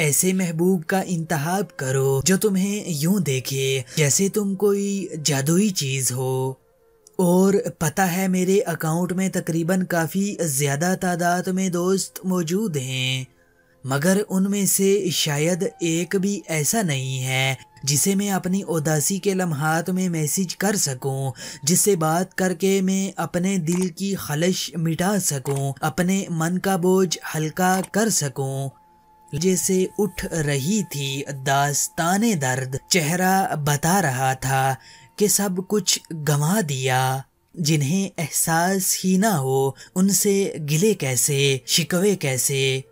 ऐसे महबूब का इंतहाब करो जो तुम्हें यूँ देखे जैसे तुम कोई जादुई चीज़ हो और पता है मेरे अकाउंट में तकरीबन काफ़ी ज़्यादा तादाद में दोस्त मौजूद हैं मगर उनमें से शायद एक भी ऐसा नहीं है जिसे मैं अपनी उदासी के लम्हात में मैसेज कर सकूँ, जिससे बात करके मैं अपने दिल की खलश मिटा सकूँ, अपने मन का बोझ हल्का कर सकूँ। जैसे उठ रही थी दास्ताने दर्द। चेहरा बता रहा था कि सब कुछ गंवा दिया। जिन्हें एहसास ही ना हो, उनसे गिले कैसे, शिकवे कैसे?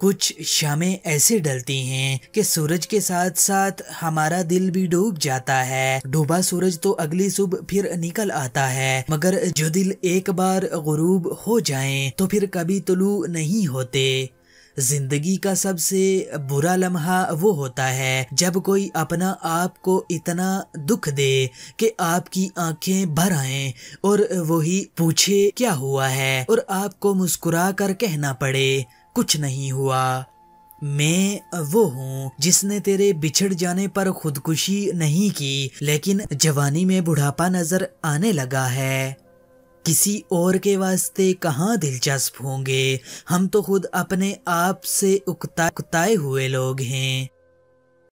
कुछ शामें ऐसे डलती हैं कि सूरज के साथ साथ हमारा दिल भी डूब जाता है। डूबा सूरज तो अगली सुबह फिर निकल आता है, मगर जो दिल एक बार गुरूब हो जाए तो फिर कभी तुलू नहीं होते। ज़िंदगी का सबसे बुरा लम्हा वो होता है, जब कोई अपना आप को इतना दुख दे कि आपकी आँखें भर आए और वही पूछे क्या हुआ है और आपको मुस्कुरा कर कहना पड़े, कुछ नहीं हुआ। मैं वो हूँ जिसने तेरे बिछड़ जाने पर खुदकुशी नहीं की, लेकिन जवानी में बुढ़ापा नज़र आने लगा है। किसी और के वास्ते कहाँ दिलचस्प होंगे? हम तो खुद अपने आप से उकता उकताए हुए लोग हैं।